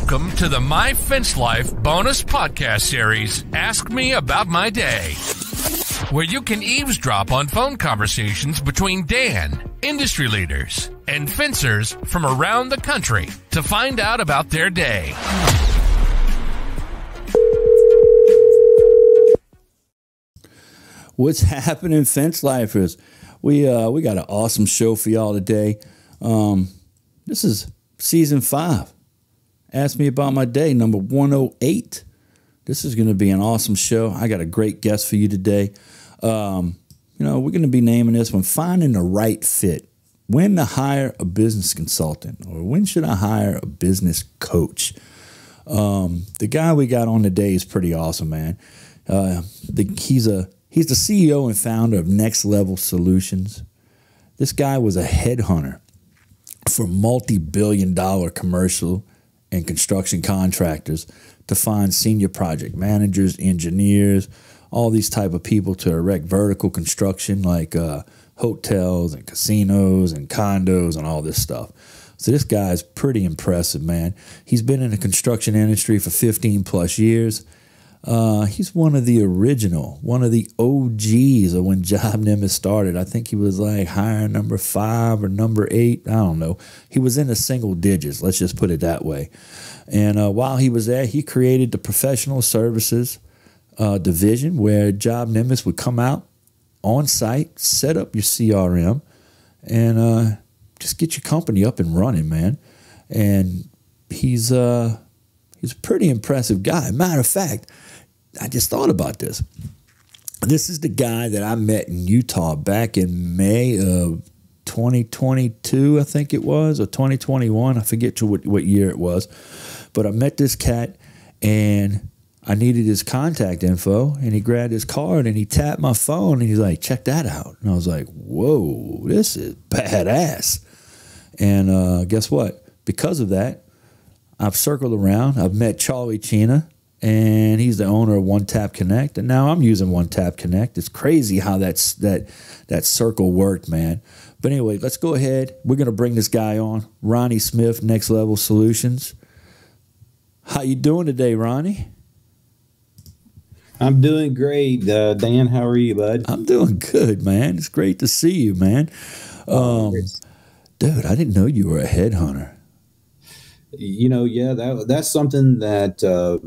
Welcome to the My Fence Life bonus podcast series, Ask Me About My Day, where you can eavesdrop on phone conversations between Dan, industry leaders, and fencers from around the country to find out about their day. What's happening, fence lifers? We uh, we got an awesome show for y'all today. Um, this is season five. Ask me about my day, number one hundred eight. This is going to be an awesome show. I got a great guest for you today. Um, you know, we're going to be naming this one "Finding the Right Fit." When to hire a business consultant, or when should I hire a business coach? Um, the guy we got on today is pretty awesome, man. Uh, the, he's a he's the CEO and founder of Next Level Solutions. This guy was a headhunter for multi-billion-dollar commercial and construction contractors to find senior project managers, engineers, all these type of people to erect vertical construction like uh, hotels and casinos and condos and all this stuff. So this guy's pretty impressive, man. He's been in the construction industry for 15 plus years. Uh, he's one of the original, one of the OGs of when Job Nimbus started. I think he was like hire number five or number eight. I don't know. He was in the single digits. Let's just put it that way. And uh, while he was there, he created the professional services uh, division where Job Nimbus would come out on site, set up your CRM, and uh, just get your company up and running, man. And he's uh, he's a pretty impressive guy. Matter of fact, I just thought about this. This is the guy that I met in Utah back in May of 2022, I think it was, or 2021. I forget what, what year it was. But I met this cat and I needed his contact info and he grabbed his card and he tapped my phone and he's like, check that out. And I was like, whoa, this is badass. And uh, guess what? Because of that, I've circled around. I've met Charlie Chena and he's the owner of One Tap Connect, and now I'm using One Tap Connect. It's crazy how that's that that circle worked, man. But anyway, let's go ahead. We're gonna bring this guy on, Ronnie Smith, Next Level Solutions. How you doing today, Ronnie? I'm doing great, uh, Dan. How are you, bud? I'm doing good, man. It's great to see you, man. Um, dude, I didn't know you were a headhunter you know, yeah, that that's something that uh,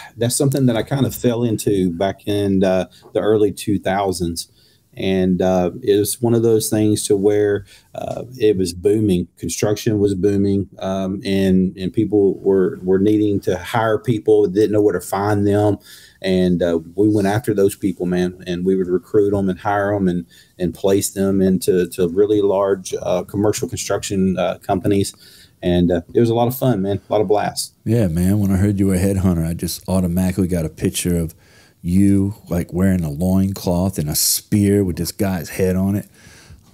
that's something that I kind of fell into back in uh, the early 2000s, and uh, it was one of those things to where uh, it was booming. Construction was booming, um, and and people were were needing to hire people, didn't know where to find them, and uh, we went after those people, man, and we would recruit them and hire them and and place them into to really large uh, commercial construction companies and uh, it was a lot of fun, man. A lot of blast. Yeah, man. When I heard you were a headhunter, I just automatically got a picture of you like wearing a loincloth and a spear with this guy's head on it.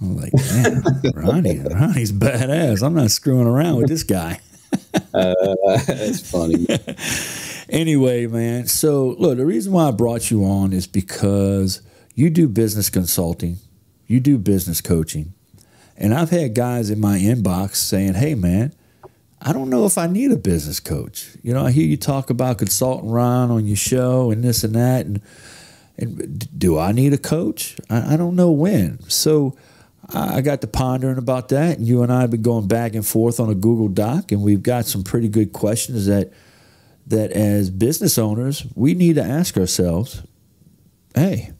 I was like, man, Ronnie, Ronnie's badass. I'm not screwing around with this guy. uh, that's funny. anyway, man. So look, the reason why I brought you on is because you do business consulting, you do business coaching, and I've had guys in my inbox saying, hey, man, I don't know if I need a business coach. You know, I hear you talk about consulting Ron on your show and this and that. And, and do I need a coach? I, I don't know when. So I got to pondering about that. And you and I have been going back and forth on a Google Doc. And we've got some pretty good questions that, that as business owners, we need to ask ourselves hey,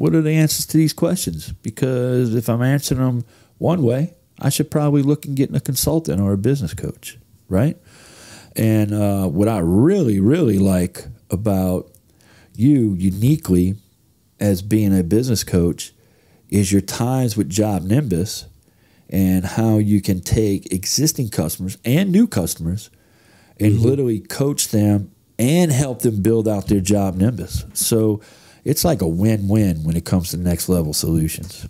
what are the answers to these questions? Because if I'm answering them one way, I should probably look and getting a consultant or a business coach, right? And uh, what I really, really like about you uniquely as being a business coach is your ties with Job Nimbus and how you can take existing customers and new customers and mm-hmm. literally coach them and help them build out their Job Nimbus. So it's like a win-win when it comes to next level solutions.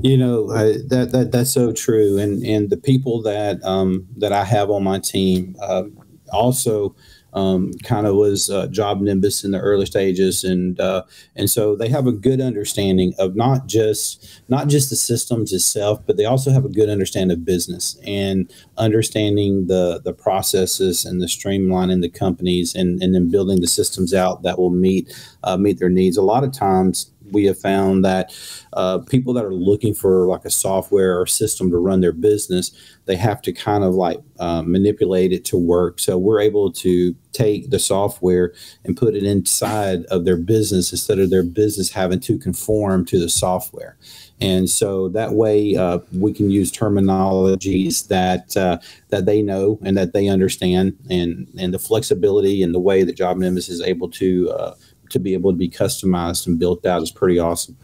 You know I, that that that's so true, and and the people that um, that I have on my team uh, also um, kind of was uh, job nimbus in the early stages, and uh, and so they have a good understanding of not just not just the systems itself, but they also have a good understanding of business and understanding the the processes and the streamlining the companies, and and then building the systems out that will meet uh, meet their needs. A lot of times, we have found that uh, people that are looking for like a software or system to run their business, they have to kind of like uh, manipulate it to work. So we're able to take the software and put it inside of their business instead of their business having to conform to the software. And so that way uh, we can use terminologies that uh, that they know and that they understand, and and the flexibility and the way that Job Nimbus is able to uh, to be able to be customized and built out is pretty awesome.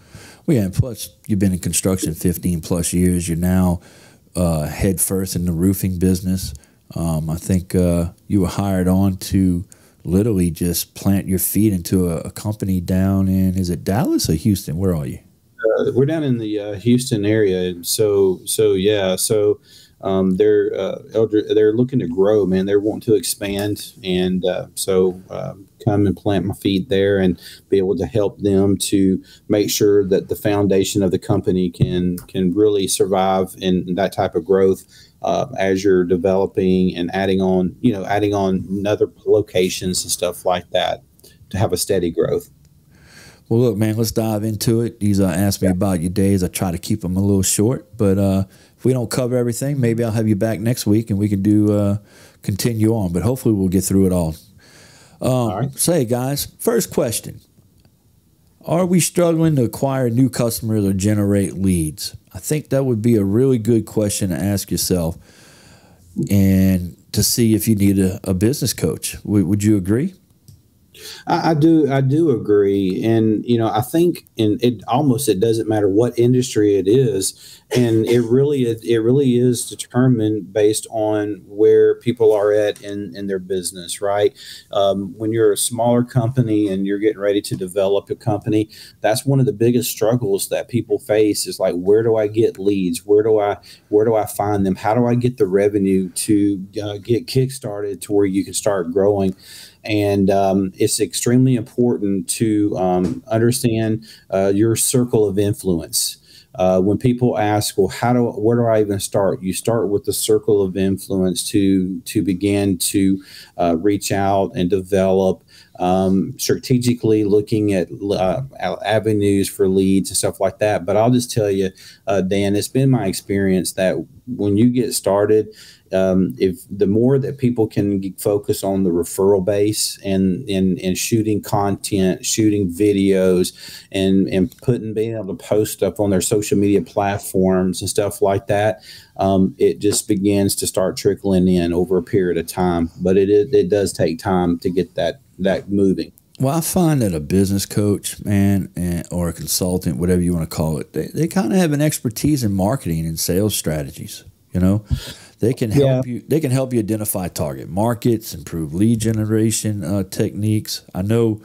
Well, yeah, and plus you've been in construction 15 plus years. You're now uh, head first in the roofing business. Um, I think uh, you were hired on to literally just plant your feet into a, a, company down in is it Dallas or Houston? Where are you? Uh, we're down in the uh, Houston area. So so yeah. So um, they're uh, elder, they're looking to grow, man. They're wanting to expand, and uh, so uh, come and plant my feet there and be able to help them to make sure that the foundation of the company can can really survive in that type of growth uh, as you're developing and adding on, you know, adding on other locations and stuff like that to have a steady growth. Well, look, man, let's dive into it. These uh, ask me yeah. about your days. I try to keep them a little short, but uh, if we don't cover everything, maybe I'll have you back next week and we can do uh, continue on. But hopefully, we'll get through it all. Um, all right. Say, guys, first question: Are we struggling to acquire new customers or generate leads? I think that would be a really good question to ask yourself, and to see if you need a, a business coach. W- would you agree? I, I, do I do agree, and you know I think and it almost it doesn't matter what industry it is, and it really it, it really is determined based on where people are at in in their business, right? Um, when you're a smaller company and you're getting ready to develop a company, that's one of the biggest struggles that people face is like where do I get leads? Where do I where do I find them? How do I get the revenue to uh, get kickstarted to where you can start growing? And um, it's extremely important to um, understand uh, your circle of influence. Uh, when people ask, "Well, how do where do I even start?" You start with the circle of influence to to begin to uh, reach out and develop um, strategically looking at uh, avenues for leads and stuff like that. But I'll just tell you, uh, Dan, it's been my experience that when you get started, um, if the more that people can focus on the referral base and, and and shooting content, shooting videos, and and putting being able to post up on their social media platforms and stuff like that, um, it just begins to start trickling in over a period of time. But it it, it does take time to get that that moving. Well, I find that a business coach, man, and, or a consultant, whatever you want to call it, they, they kind of have an expertise in marketing and sales strategies. You know, they can help yeah. you. They can help you identify target markets, improve lead generation uh, techniques. I know,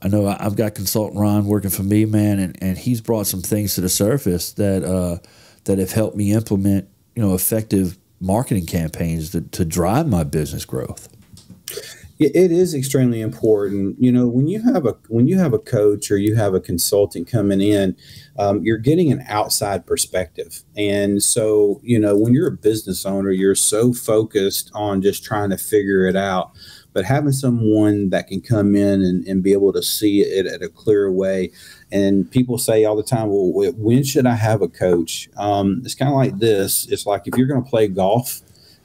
I know. I've got consultant Ron working for me, man, and, and he's brought some things to the surface that uh, that have helped me implement, you know, effective marketing campaigns to, to drive my business growth it is extremely important. You know when you have a when you have a coach or you have a consultant coming in um, you're getting an outside perspective. And so you know when you're a business owner you're so focused on just trying to figure it out. But having someone that can come in and, and be able to see it at a clear way and people say all the time well when should i have a coach? Um, it's kind of like this. It's like if you're going to play golf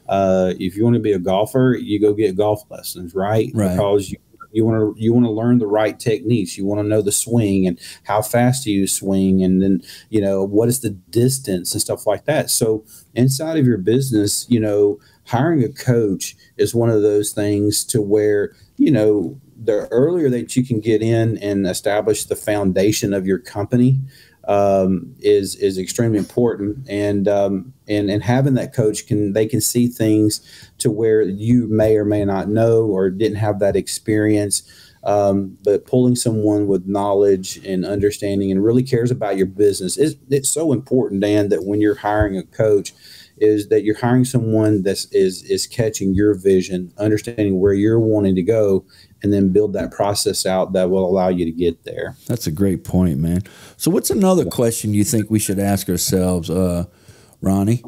uh, if you want to be a golfer, you go get golf lessons, right? Right. Because you you want to you want to learn the right techniques. You want to know the swing and how fast do you swing, and then you know what is the distance and stuff like that. So inside of your business, you know, hiring a coach is one of those things to where you know the earlier that you can get in and establish the foundation of your company um, is is extremely important, and um, and and having that coach can they can see things to where you may or may not know or didn't have that experience. Um, but pulling someone with knowledge and understanding and really cares about your business is it's so important, Dan, that when you're hiring a coach, is that you're hiring someone that is is catching your vision, understanding where you're wanting to go, and then build that process out that will allow you to get there. That's a great point, man. So, what's another question you think we should ask ourselves, uh, Ronnie?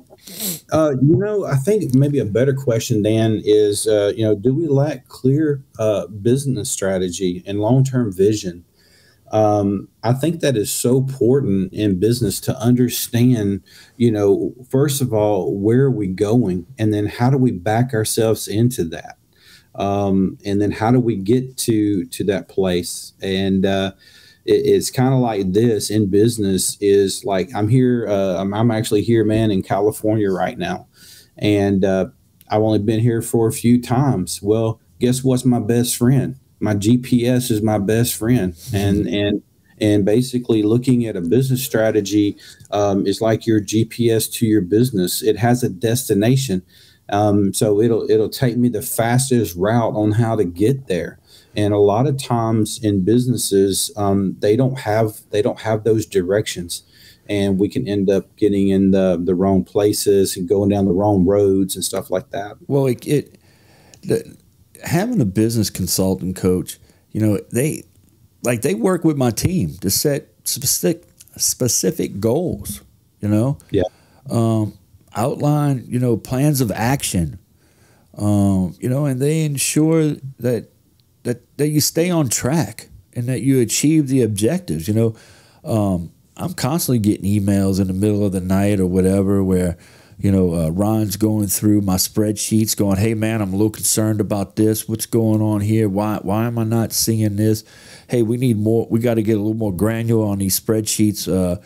Uh, you know, I think maybe a better question, Dan, is uh, you know, do we lack clear uh, business strategy and long term vision? Um, I think that is so important in business to understand, you know, first of all, where are we going? And then how do we back ourselves into that? Um, and then how do we get to to that place? And uh, it, it's kind of like this in business is like I'm here, uh, I'm, I'm, actually here, man, in California right now, and uh, I've only been here for a few times. Well, guess what's my best friend? My GPS is my best friend, and and and basically looking at a business strategy um, is like your GPS to your business. It has a destination, um, so it'll it'll take me the fastest route on how to get there. And a lot of times in businesses, um, they don't have they don't have those directions, and we can end up getting in the the wrong places and going down the wrong roads and stuff like that. Well, it, it the, having a business consultant coach, you know, they like they work with my team to set specific specific goals. You know, yeah. Um, outline you know plans of action. Um, you know, and they ensure that that that you stay on track and that you achieve the objectives. You know, um, I'm constantly getting emails in the middle of the night or whatever where you know, uh, Ron's going through my spreadsheets, going, "Hey, man, I'm a little concerned about this. What's going on here? Why, why am I not seeing this? Hey, we need more. We got to get a little more granular on these spreadsheets. Uh,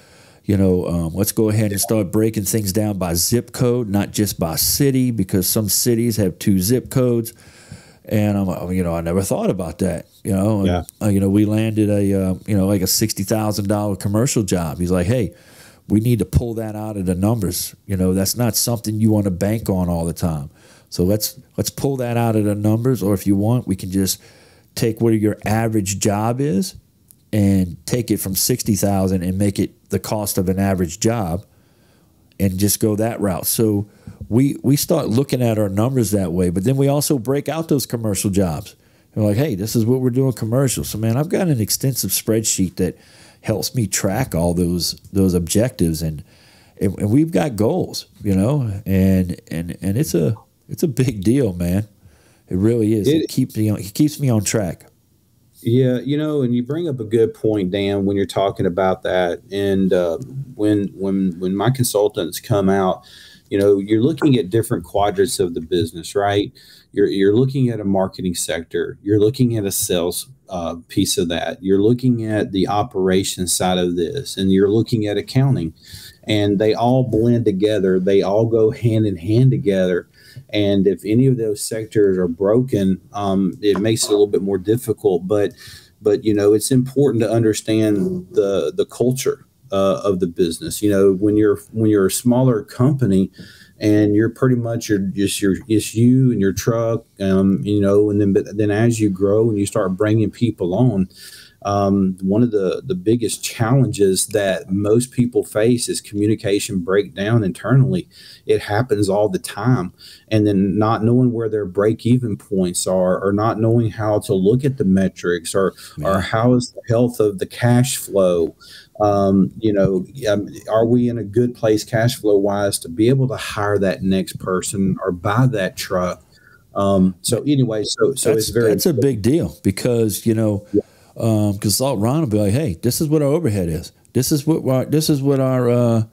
you know, um, let's go ahead and start breaking things down by zip code, not just by city, because some cities have two zip codes. And I'm, you know, I never thought about that. You know, yeah. uh, you know, we landed a, uh, you know, like a sixty thousand dollar commercial job. He's like, hey we need to pull that out of the numbers. You know, that's not something you want to bank on all the time. So let's let's pull that out of the numbers, or if you want, we can just take what your average job is and take it from sixty thousand and make it the cost of an average job, and just go that route. So we we start looking at our numbers that way, but then we also break out those commercial jobs. We're like, hey, this is what we're doing commercial. So man, I've got an extensive spreadsheet that helps me track all those those objectives and and, and we've got goals, you know, and and and it's a it's a big deal, man. It really is. It, it keeps me on, it keeps me on track. Yeah, you know, and you bring up a good point, Dan, when you're talking about that. And uh, when when when my consultants come out, you know, you're looking at different quadrants of the business, right? You're you're looking at a marketing sector, you're looking at a sales uh, piece of that. You're looking at the operations side of this, and you're looking at accounting, and they all blend together. They all go hand in hand together. And if any of those sectors are broken, um, it makes it a little bit more difficult. But but you know, it's important to understand the the culture uh, of the business. You know, when you're when you're a smaller company and you're pretty much you're just your it's you and your truck um, you know and then but then as you grow and you start bringing people on um, one of the the biggest challenges that most people face is communication breakdown internally it happens all the time and then not knowing where their break even points are or not knowing how to look at the metrics or or how is the health of the cash flow um, you know, um, are we in a good place cash flow wise to be able to hire that next person or buy that truck? Um, so anyway, so so that's, it's very that's a big deal because you know, yeah. Um, consult Ron will be like, hey, this is what our overhead is. This is what our, this is what our uh,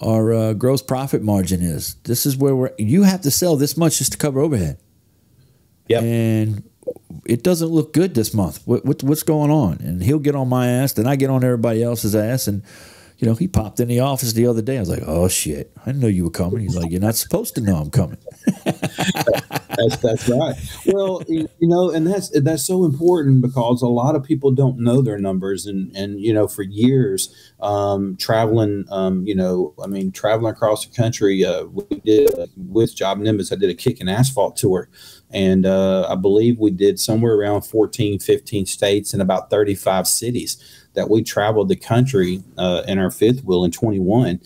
our uh, gross profit margin is. This is where we're. You have to sell this much just to cover overhead. Yeah, and it doesn't look good this month. What, what, what's going on? And he'll get on my ass, then I get on everybody else's ass. And, you know, he popped in the office the other day. I was like, oh, shit. I didn't know you were coming. He's like, you're not supposed to know I'm coming. that's, that's right. Well, you know, and that's that's so important because a lot of people don't know their numbers. And, and you know, for years, um, traveling, um, you know, I mean, traveling across the country, uh, we did uh, with Job Nimbus, I did a kick and asphalt tour and uh, I believe we did somewhere around 14, 15 states and about 35 cities that we traveled the country uh, in our fifth wheel in 21.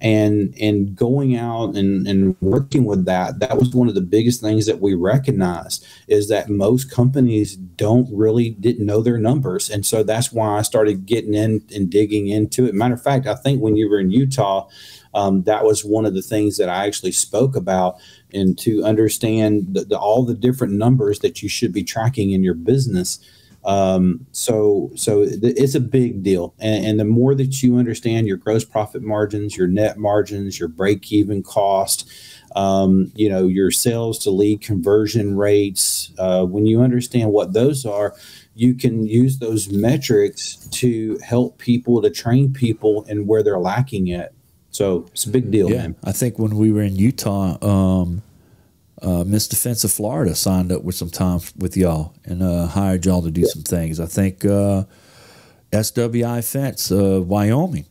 And and going out and, and working with that that was one of the biggest things that we recognized is that most companies don't really didn't know their numbers. And so that's why i started getting in and digging into it. Matter of fact i think when you were in utah um, that was one of the things that i actually spoke about and to understand the, the, all the different numbers that you should be tracking in your business um, so so it's a big deal, and, and, the more that you understand your gross profit margins, your net margins, your break even cost, um, you know your sales to lead conversion rates. Uh, when you understand what those are, you can use those metrics to help people to train people and where they're lacking it. So it's a big deal, yeah, man. I think when we were in Utah, um, uh, Mr Fence of Florida signed up with some time with y'all and uh, hired y'all to do yeah. some things. I think uh, SWI Fence, uh, Wyoming,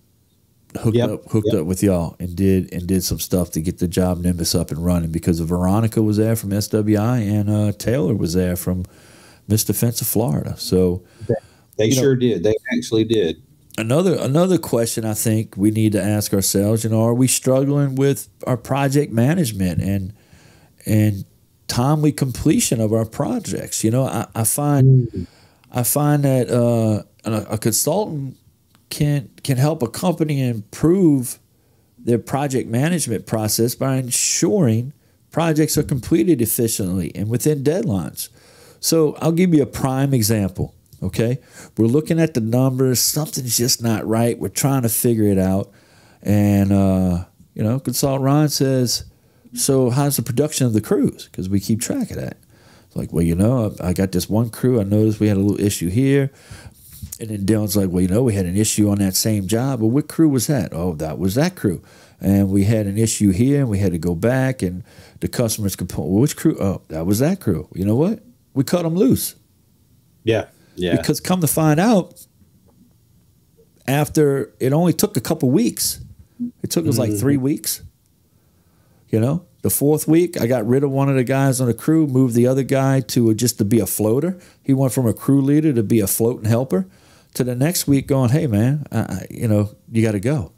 hooked yep. up hooked yep. up with y'all and did and did some stuff to get the job Nimbus up and running because Veronica was there from SWI and uh, Taylor was there from Mr Fence of Florida. So they sure know, did. They actually did. Another another question I think we need to ask ourselves, you know, are we struggling with our project management and and timely completion of our projects. You know, I, I find mm-hmm. I find that uh, a, a, consultant can can help a company improve their project management process by ensuring projects are completed efficiently and within deadlines. So I'll give you a prime example. Okay, we're looking at the numbers. Something's just not right. We're trying to figure it out, and uh, you know, consultant Ron says so how's the production of the crews? Because we keep track of that. It's like, well, you know, I, I got this one crew. I noticed we had a little issue here. And then Dylan's like, well, you know, we had an issue on that same job. Well, what crew was that? Oh, that was that crew. And we had an issue here and we had to go back and the customers could well, which crew? Oh, that was that crew. You know what? We cut them loose. Yeah. Yeah. Because come to find out, after it only took a couple weeks, it took us mm-hmm. like three weeks you know, the fourth week, I got rid of one of the guys on the crew, moved the other guy to just to be a floater. He went from a crew leader to be a floating helper. To the next week, going, hey man, I, you know, you got to go.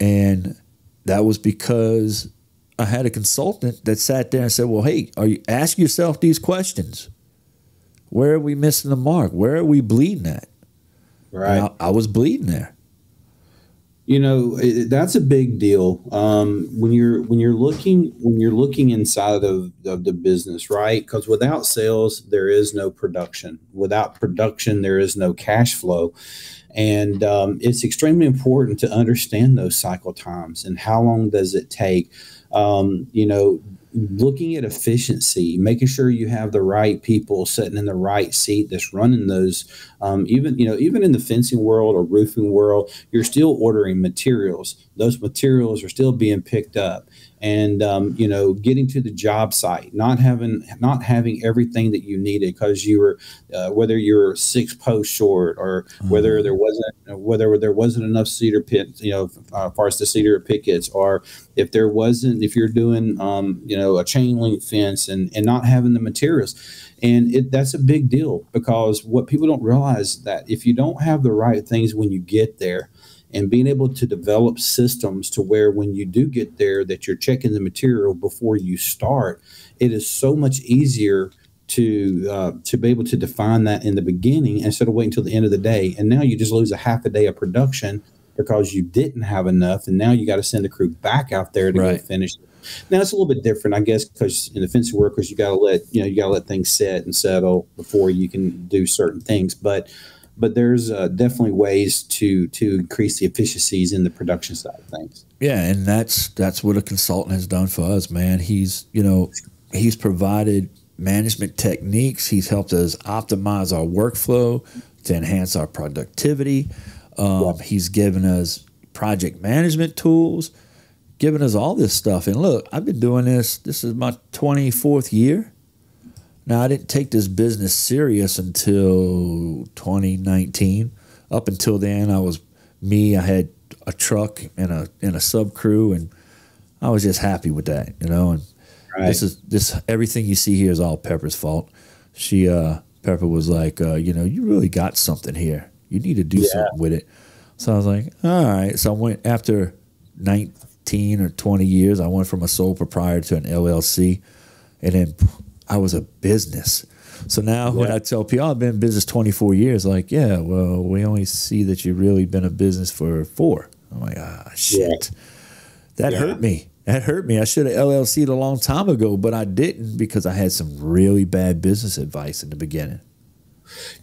And that was because I had a consultant that sat there and said, well, hey, are you ask yourself these questions? Where are we missing the mark? Where are we bleeding at? Right. I, I was bleeding there you know it, that's a big deal. Um, when you're when you're looking when you're looking inside of, of the business right? Because without sales there is no production. Without production there is no cash flow. And um, it's extremely important to understand those cycle times and how long does it take. Um, you know looking at efficiency, making sure you have the right people sitting in the right seat that's running those. Um, even you know, even in the fencing world or roofing world, you're still ordering materials. Those materials are still being picked up, and um, you know getting to the job site not having not having everything that you needed because you were uh, whether you're six posts short or mm-hmm. whether there wasn't whether there wasn't enough cedar pit you know uh, far as the cedar pickets or if there wasn't if you're doing um, you know a chain link fence and and not having the materials and it, that's a big deal because what people don't realize that if you don't have the right things when you get there and being able to develop systems to where when you do get there that you're checking the material before you start it is so much easier to uh, to be able to define that in the beginning instead of waiting until the end of the day and now you just lose a half a day of production because you didn't have enough and now you got to send the crew back out there to right. go finish it now it's a little bit different, I guess, because in the fencing workers you got to let you know you got to let things set and settle before you can do certain things. But but there's uh, definitely ways to to increase the efficiencies in the production side of things. Yeah, and that's that's what a consultant has done for us, man. He's you know he's provided management techniques. He's helped us optimize our workflow to enhance our productivity. Um, yeah. He's given us project management tools, given us all this stuff. And look, I've been doing this. This is my 24th year. Now, I didn't take this business serious until 2019. Up until then, I was me. I had a truck and a and a sub crew, and I was just happy with that, you know. And right. this is this everything you see here is all Pepper's fault. She uh, Pepper was like, uh, you know, you really got something here. You need to do yeah. something with it. So I was like, all right. So I went after 19 or 20 years. I went from a sole proprietor to an LLC, and then I was a business. So now yeah. when I tell people I've been in business 24 years, like, yeah, well, we only see that you've really been a business for four. I'm like, ah, shit. Yeah. That yeah. hurt me. That hurt me. I should have LLC'd a long time ago, but I didn't because I had some really bad business advice in the beginning.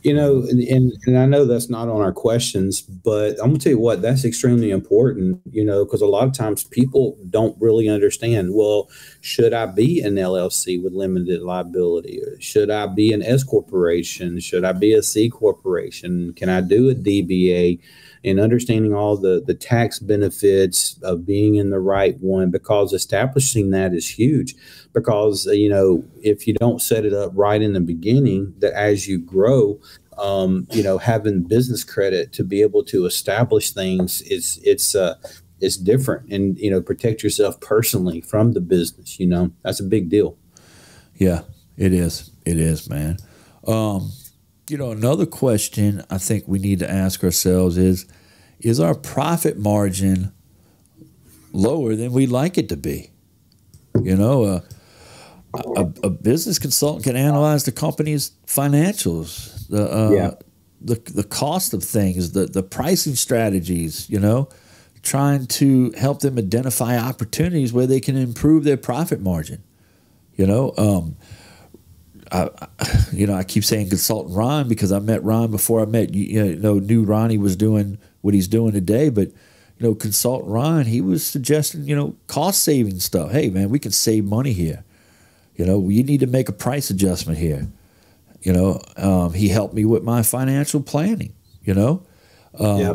You know, and, and I know that's not on our questions, but I'm gonna tell you what, that's extremely important, you know, because a lot of times people don't really understand, well, should I be an LLC with limited liability? Should I be an S corporation? Should I be a C corporation? Can I do a DBA? And understanding all the the tax benefits of being in the right one because establishing that is huge. Because uh, you know if you don't set it up right in the beginning that as you grow um, you know having business credit to be able to establish things is it's uh it's different. And you know protect yourself personally from the business you know that's a big deal. Yeah it is. It is man. Um you know, another question I think we need to ask ourselves is is our profit margin lower than we'd like it to be? You know, uh, a, a, business consultant can analyze the company's financials, the uh, yeah. the the cost of things, the the pricing strategies. You know, trying to help them identify opportunities where they can improve their profit margin. You know, um, I, you know, I keep saying consultant Ron because I met Ron before I met you. Know, knew Ronnie was doing what he's doing today, but you know, consultant Ron, he was suggesting you know cost saving stuff. Hey, man, we can save money here. You know, you need to make a price adjustment here. You know, um, he helped me with my financial planning. You know, um, yeah.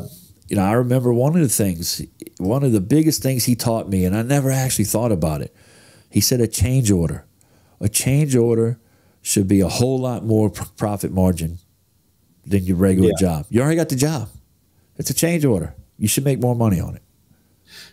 You know, I remember one of the things, one of the biggest things he taught me, and I never actually thought about it. He said a change order. A change order should be a whole lot more profit margin than your regular yeah. job. You already got the job. It's a change order. You should make more money on it.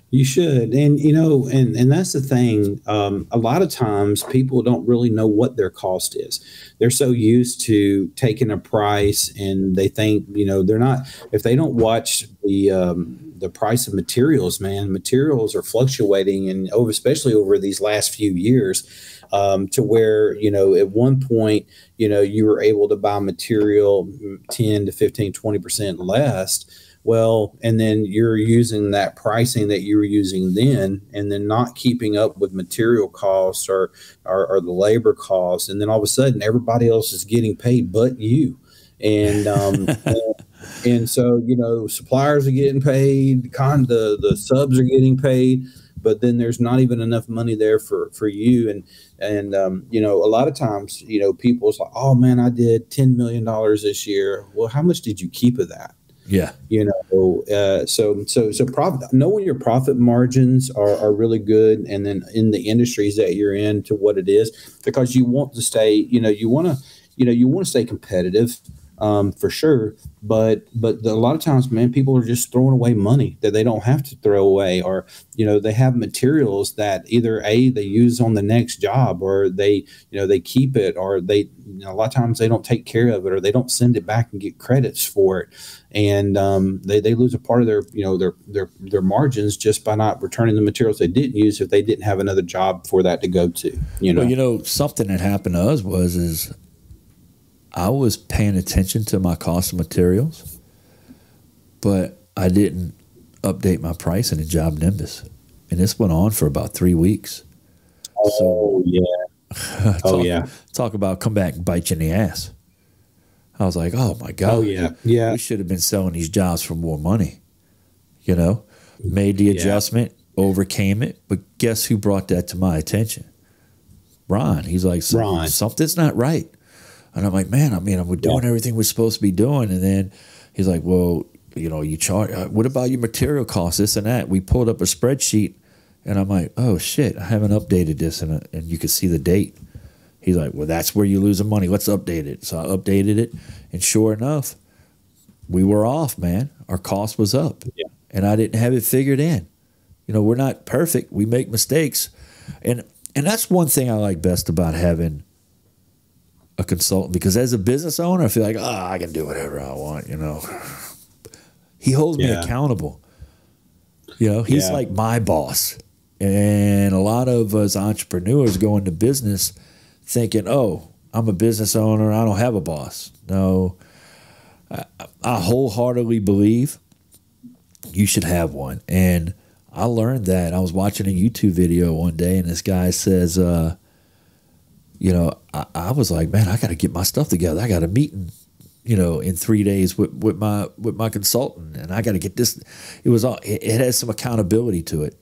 You should, and you know, and and that's the thing. Um, a lot of times, people don't really know what their cost is. They're so used to taking a price, and they think, you know, they're not. If they don't watch the um, the price of materials, man, materials are fluctuating, and over, especially over these last few years, um, to where you know at one point you know you were able to buy material 10 to 15 20 percent less. Well and then you're using that pricing that you were using then and then not keeping up with material costs or, or, or the labor costs. And then all of a sudden everybody else is getting paid but you. And um, and, so you know suppliers are getting paid con the the subs are getting paid but then there's not even enough money there for for you. And and um, you know a lot of times you know people's like oh man i did 10 million dollars this year. Well how much did you keep of that? Yeah. You know uh, so so so profit knowing your profit margins are, are really good and then in the industries that you're in to what it is because you want to stay you know you want to you know you want to stay competitive um, for sure. But but the, a lot of times, man, people are just throwing away money that they don't have to throw away, or you know they have materials that either a they use on the next job, or they you know they keep it, or they you know, a lot of times they don't take care of it, or they don't send it back and get credits for it, and um, they they lose a part of their you know their their their margins just by not returning the materials they didn't use if they didn't have another job for that to go to. You know, well, you know something that happened to us was is I was paying attention to my cost of materials, but I didn't update my pricing in a Job Nimbus. And this went on for about three weeks. Oh, so, yeah. talk, oh, yeah. Talk about come back and bite you in the ass. I was like, oh, my God. Oh, yeah. Yeah. We should have been selling these jobs for more money. You know, made the adjustment, yeah. overcame it. But guess who brought that to my attention? Ron. He's like, Ron. something's not right. And I'm like, man, I mean, we're doing yeah. everything we're supposed to be doing. And then he's like, well, you know, you charge, uh, what about your material costs, this and that? We pulled up a spreadsheet and I'm like, oh shit, I haven't updated this. And, uh, and you can see the date. He's like, well, that's where you lose the money. Let's update it. So I updated it. And sure enough, we were off, man. Our cost was up. Yeah. And I didn't have it figured in. You know, we're not perfect. We make mistakes. And and that's one thing I like best about having a consultant because as a business owner, I feel like, ah, oh, I can do whatever I want, you know. He holds yeah. me accountable. You know, he's Yeah. like my boss. And a lot of us entrepreneurs go into business thinking, oh, I'm a business owner. I don't have a boss. No, I, I wholeheartedly believe you should have one. And I learned that. I was watching a YouTube video one day, and this guy says, uh, you know, I, I was like, man, I got to get my stuff together. I got a meeting, you know, in three days with, with my with my consultant, and I got to get this. It was all. It, it has some accountability to it,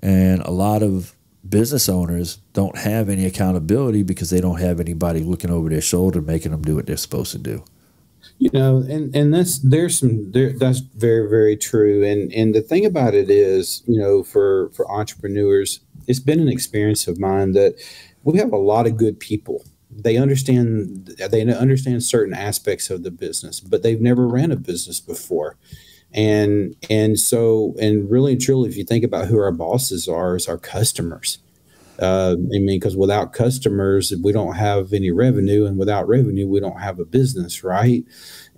and a lot of business owners don't have any accountability because they don't have anybody looking over their shoulder making them do what they're supposed to do. you know and and that's there's some there, that's very very true and and the thing about it is you know for for entrepreneurs it's been an experience of mine that we have a lot of good people. They understand they understand certain aspects of the business but they've never ran a business before. And and so and really and truly if you think about who our bosses are is our customers uh, I mean, because without customers, we don't have any revenue, and without revenue, we don't have a business, right?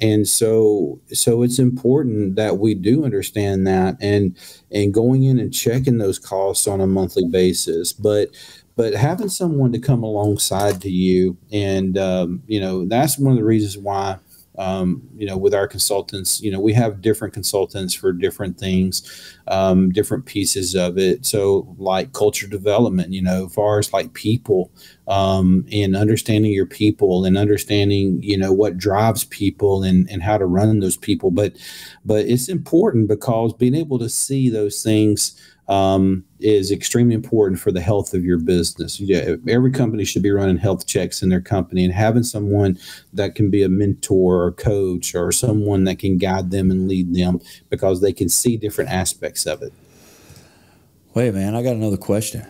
And so, so it's important that we do understand that, and and going in and checking those costs on a monthly basis. But but having someone to come alongside to you, and um, you know, that's one of the reasons why um, you know, with our consultants, you know, we have different consultants for different things, um, different pieces of it. So, like culture development, you know, as far as like people, um, and understanding your people and understanding, you know, what drives people and, and how to run those people. But, but it's important because being able to see those things um, is extremely important for the health of your business. Yeah, every company should be running health checks in their company and having someone that can be a mentor or coach or someone that can guide them and lead them because they can see different aspects of it. Wait, man, I got another question.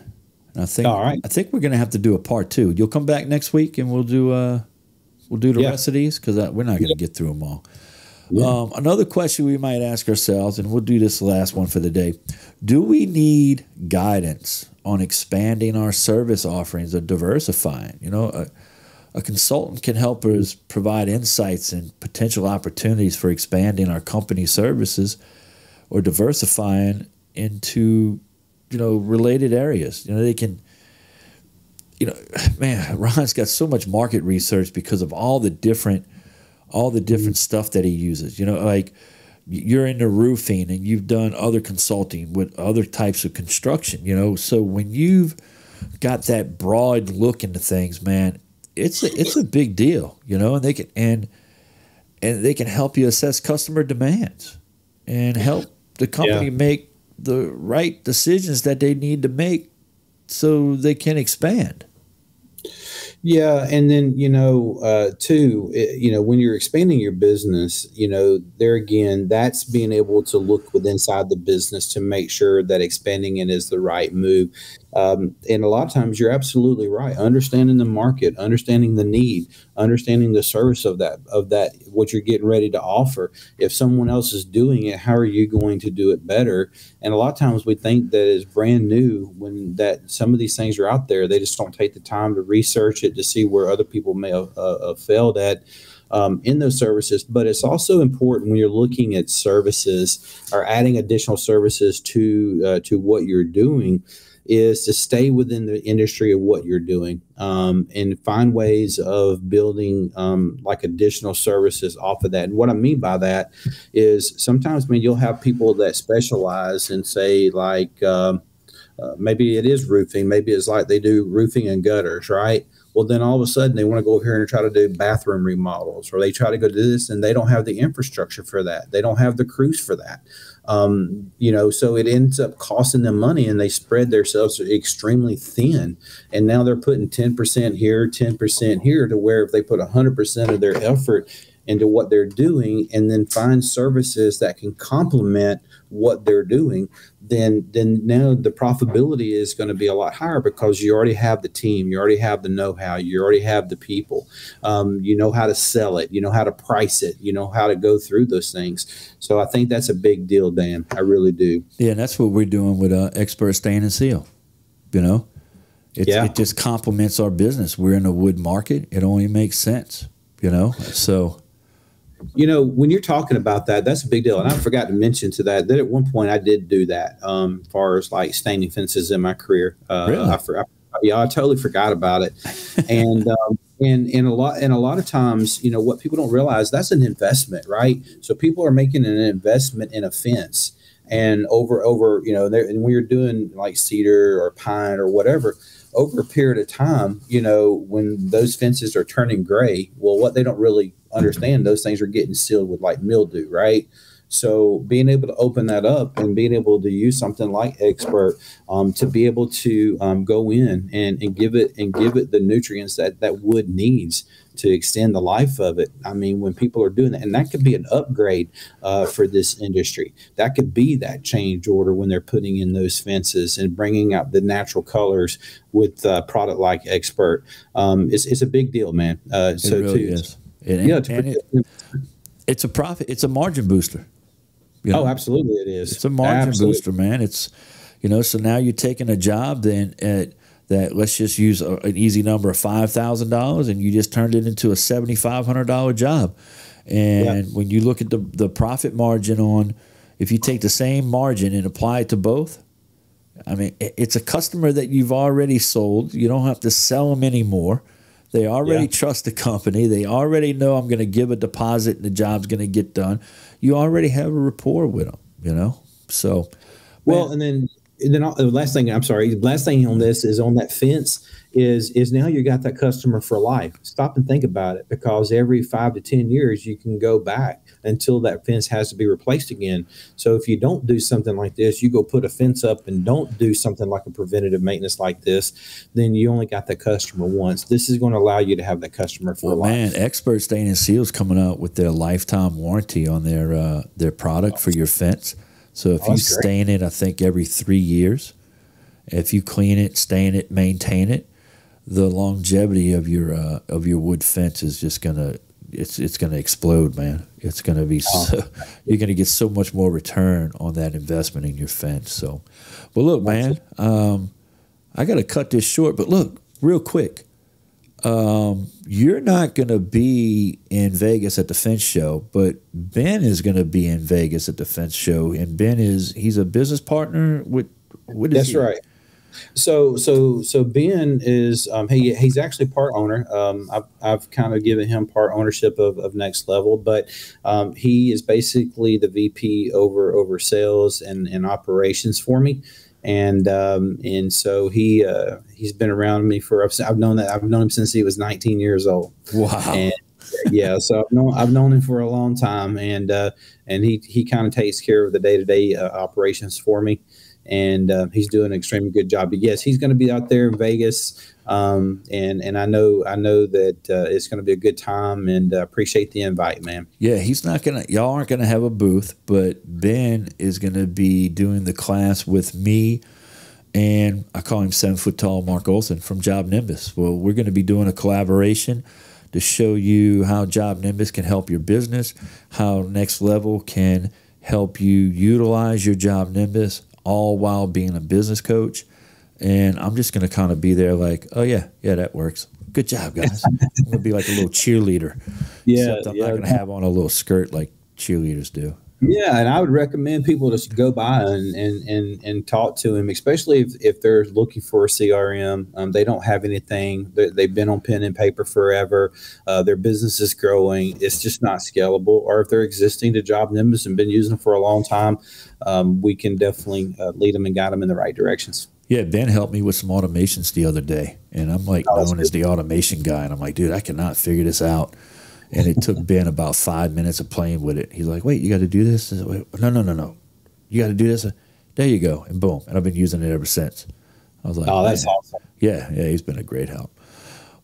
And I think All right. I think we're gonna have to do a part two. You'll come back next week and we'll do uh we'll do the Yeah. rest of these because we're not gonna get through them all. Yeah. Um, another question we might ask ourselves, and we'll do this last one for the day: Do we need guidance on expanding our service offerings or diversifying? You know, a, a consultant can help us provide insights and potential opportunities for expanding our company services or diversifying into you know related areas. You know, they can. You know, man, Ron's got so much market research because of all the different all the different stuff that he uses. You know, like you're into roofing and you've done other consulting with other types of construction, you know. So when you've got that broad look into things, man, it's a, it's a big deal, you know, and they can and and they can help you assess customer demands and help the company Yeah. make the right decisions that they need to make so they can expand. Yeah, and then you know, uh, too, it, you know, when you're expanding your business, you know, there again, that's being able to look with inside the business to make sure that expanding it is the right move. Um, and a lot of times, you're absolutely right. Understanding the market, understanding the need, understanding the service of that of that what you're getting ready to offer. If someone else is doing it, how are you going to do it better? And a lot of times, we think that it's brand new when that some of these things are out there. They just don't take the time to research it to see where other people may have, uh, have failed at. Um, in those services, but it's also important when you're looking at services or adding additional services to uh, to what you're doing is to stay within the industry of what you're doing um, and find ways of building um, like additional services off of that. And what I mean by that is sometimes, I mean, you'll have people that specialize and say, like um, uh, maybe it is roofing, maybe it's like they do roofing and gutters, right? Well, then all of a sudden they want to go over here and try to do bathroom remodels, or they try to go do this, and they don't have the infrastructure for that. They don't have the crews for that. Um, you know, so it ends up costing them money, and they spread themselves extremely thin. And now they're putting ten percent here, ten percent here, to where if they put hundred percent of their effort into what they're doing, and then find services that can complement what they're doing, then then now the profitability is going to be a lot higher because you already have the team, you already have the know-how, you already have the people, um, you know how to sell it, you know how to price it, you know how to go through those things. So I think that's a big deal, Dan. I really do. Yeah, and that's what we're doing with uh, Expert Stain and Seal. You know, it's, Yeah. it just complements our business. We're in a wood market. It only makes sense. You know, so You know, when you're talking about that, that's a big deal. And I forgot to mention to that that at one point I did do that, um, as far as like staining fences in my career. Uh, Really? I, for, I, yeah, I totally forgot about it. and um, and and a lot and a lot of times, you know, what people don't realize that's an investment, right? So people are making an investment in a fence, and over over, you know, and when you're doing like cedar or pine or whatever, over a period of time, you know, when those fences are turning gray, well, what they don't really understand, those things are getting sealed with like mildew, right? So being able to open that up and being able to use something like Expert um, to be able to um, go in and, and give it and give it the nutrients that that wood needs to extend the life of it. I mean, when people are doing that, and that could be an upgrade uh, for this industry. That could be that change order when they're putting in those fences and bringing out the natural colors with a product like Expert. Um, it's, it's a big deal, man. Uh, so really to, is. And, yeah, and it, it's a profit. It's a margin booster. You oh, know? oh, absolutely, it is. It's a margin Absolutely. booster, man. It's you know, so now you're taking a job then at that let's just use a, an easy number of five thousand dollars, and you just turned it into a seventy five hundred dollar job. And when you look at the the profit margin on, if you take the same margin and apply it to both, I mean, it's a customer that you've already sold. You don't have to sell them anymore. They already Yeah. trust the company. They already know I'm going to give a deposit and the job's going to get done. You already have a rapport with them, you know? So, Well, and then and then uh, the last thing I'm sorry, the last thing on this is on that fence is is now you got that customer for life. Stop and think about it because every five to ten years you can go back until that fence has to be replaced again. So if you don't do something like this, you go put a fence up and don't do something like a preventative maintenance like this, then you only got the customer once. This is going to allow you to have that customer for well, life. man, Expert Stain and Seals coming out with their lifetime warranty on their uh, their product for your fence. So if Oh, you that's great. stain it, I think every three years, if you clean it, stain it, maintain it, the longevity of your uh, of your wood fence is just gonna it's it's gonna explode, man. It's gonna be Oh. so, you're gonna get so much more return on that investment in your fence. So, but look, man, um, I got to cut this short, but look, real quick. Um, you're not going to be in Vegas at the fence show, but Ben is going to be in Vegas at the fence show, and Ben is he's a business partner with. What is That's he? right. So so so Ben is um, he he's actually part owner. Um, I've, I've kind of given him part ownership of, of Next Level, but um, he is basically the VP over over sales and, and operations for me. And um, and so he uh, he's been around me for I've, I've known that I've known him since he was 19 years old. Wow. And yeah, so I've known I've known him for a long time, and uh, and he he kind of takes care of the day to day operations for me, and uh, he's doing an extremely good job. But yes, he's going to be out there in Vegas, um, and and I know I know that uh, it's going to be a good time, and uh, appreciate the invite, man. Yeah, he's not gonna. Y'all aren't gonna have a booth, but Ben is gonna be doing the class with me, and I call him seven foot tall Mark Olson from Job Nimbus. Well, we're gonna be doing a collaboration to show you how Job Nimbus can help your business, how Next Level can help you utilize your Job Nimbus, all while being a business coach. And I'm just gonna kind of be there, like, oh yeah, yeah, that works. Good job, guys. I'm gonna be like a little cheerleader. Yeah. Except I'm not going to have on a little skirt like cheerleaders do. Yeah, and I would recommend people just go by and and and, and talk to him, especially if, if they're looking for a CRM. Um, they don't have anything. they they've been on pen and paper forever. Uh, their business is growing. It's just not scalable. Or if they're existing to Job Nimbus and been using it for a long time, um, we can definitely uh, lead them and guide them in the right directions. Yeah, Ben helped me with some automations the other day, and I'm like Oh, known as the automation guy, and I'm like, dude, I cannot figure this out. And it took Ben about five minutes of playing with it. He's like, wait, you got to do this? Said, "Wait, No, no, no, no. You got to do this. There you go, and boom, and I've been using it ever since. I was like, Oh, that's "Man." awesome. Yeah, yeah, he's been a great help.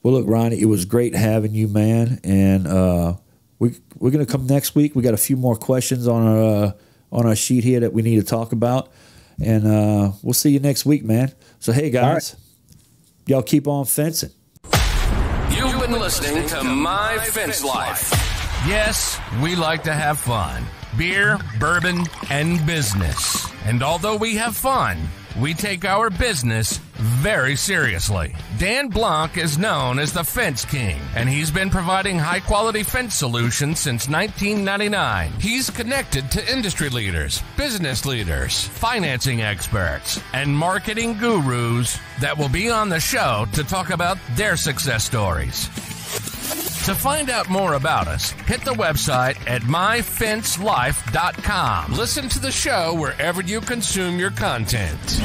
Well, look, Ronnie, it was great having you, man, and uh, we we're gonna come next week. We got a few more questions on our uh, on our sheet here that we need to talk about, and uh, we'll see you next week, man. So, hey guys, y'all keep on fencing. Been listening to My Fence Life. Yes, we like to have fun. Beer, bourbon, and business. And although we have fun, we take our business very seriously. Dan Blanc is known as the Fence King, and he's been providing high quality fence solutions since 1999. He's connected to industry leaders, business leaders, financing experts, and marketing gurus that will be on the show to talk about their success stories. To find out more about us, hit the website at myfencelife.com. Listen to the show wherever you consume your content.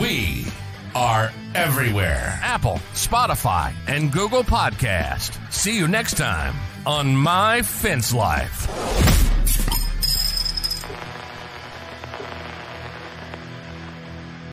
We are everywhere Apple, Spotify, and Google Podcast. See you next time on My Fence Life.